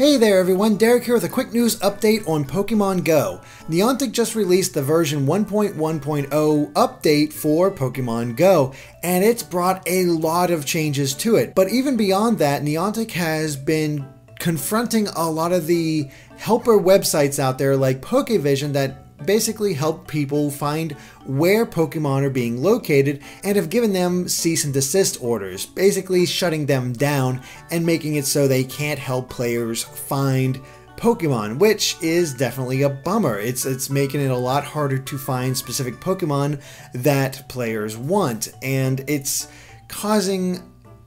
Hey there everyone, Derek here with a quick news update on Pokemon Go. Niantic just released the version 1.1.0 update for Pokemon Go, and it's brought a lot of changes to it. But even beyond that, Niantic has been confronting a lot of the helper websites out there like Pokevision that basically help people find where Pokemon are being located and have given them cease and desist orders, basically shutting them down and making it so they can't help players find Pokemon, which is definitely a bummer. It's it's making it a lot harder to find specific Pokemon that players want, and it's causing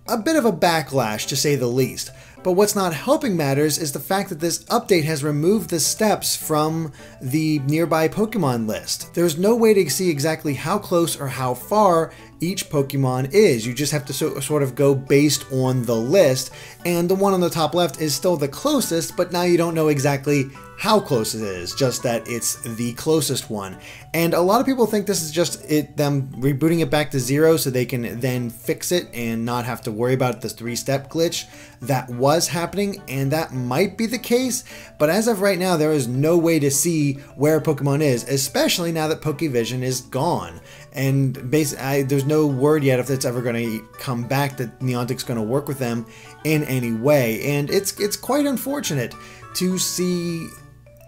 a bit of a backlash to say the least. But what's not helping matters is the fact that this update has removed the steps from the nearby Pokemon list. There's no way to see exactly how close or how far each Pokemon is. You just have to so, sort of go based on the list, and the one on the top left is still the closest, but now you don't know exactly how close it is, just that it's the closest one. And a lot of people think this is just it them rebooting it back to zero so they can then fix it and not have to worry about the three-step glitch that was happening, and that might be the case, but as of right now, there is no way to see where Pokemon is, especially now that Pokevision is gone. And basically, there's no word yet if it's ever going to come back that Niantic's going to work with them in any way, and it's it's quite unfortunate to see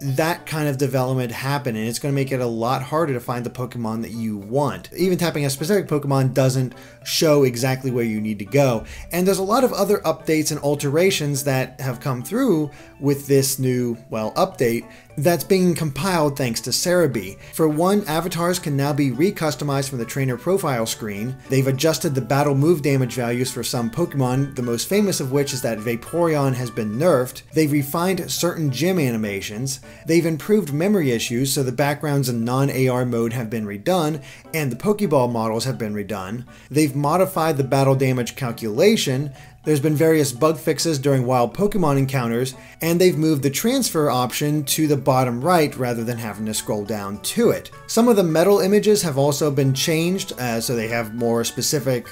that kind of development happen and it's going to make it a lot harder to find the Pokemon that you want. Even tapping a specific Pokemon doesn't show exactly where you need to go. And there's a lot of other updates and alterations that have come through with this new, well, update that's being compiled thanks to Serebii. For one, avatars can now be recustomized from the trainer profile screen. They've adjusted the battle move damage values for some Pokemon, the most famous of which is that Vaporeon has been nerfed. They've refined certain gym animations. They've improved memory issues, so the backgrounds in non-AR mode have been redone, and the Pokeball models have been redone. They've modified the battle damage calculation, there's been various bug fixes during wild Pokemon encounters, and they've moved the transfer option to the bottom right rather than having to scroll down to it. Some of the medal images have also been changed, uh, so they have more specific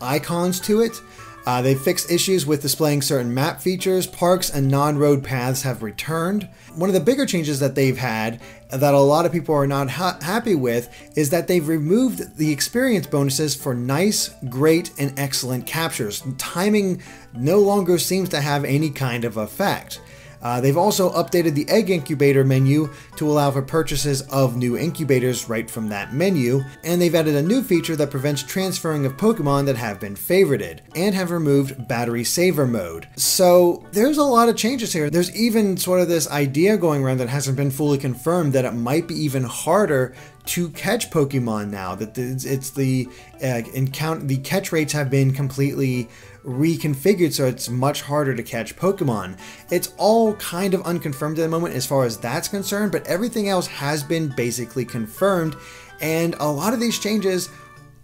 icons to it. Uh, they fixed issues with displaying certain map features, parks, and non road paths have returned. One of the bigger changes that they've had that a lot of people are not ha happy with is that they've removed the experience bonuses for nice, great, and excellent captures. Timing no longer seems to have any kind of effect. Uh, they've also updated the egg incubator menu to allow for purchases of new incubators right from that menu, and they've added a new feature that prevents transferring of Pokemon that have been favorited, and have removed battery saver mode. So there's a lot of changes here. There's even sort of this idea going around that hasn't been fully confirmed that it might be even harder to catch Pokemon now. That it's the uh, encounter the catch rates have been completely reconfigured so it's much harder to catch Pokemon. It's all kind of unconfirmed at the moment as far as that's concerned, but everything else has been basically confirmed, and a lot of these changes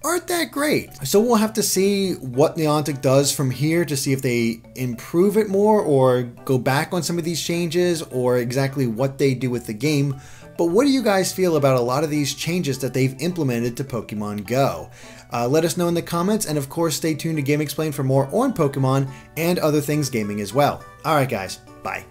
aren't that great. So we'll have to see what Niantic does from here to see if they improve it more or go back on some of these changes or exactly what they do with the game. But what do you guys feel about a lot of these changes that they've implemented to Pokemon Go? Uh, let us know in the comments, and of course, stay tuned to GameXplain for more on Pokemon and other things gaming as well. Alright, guys, bye.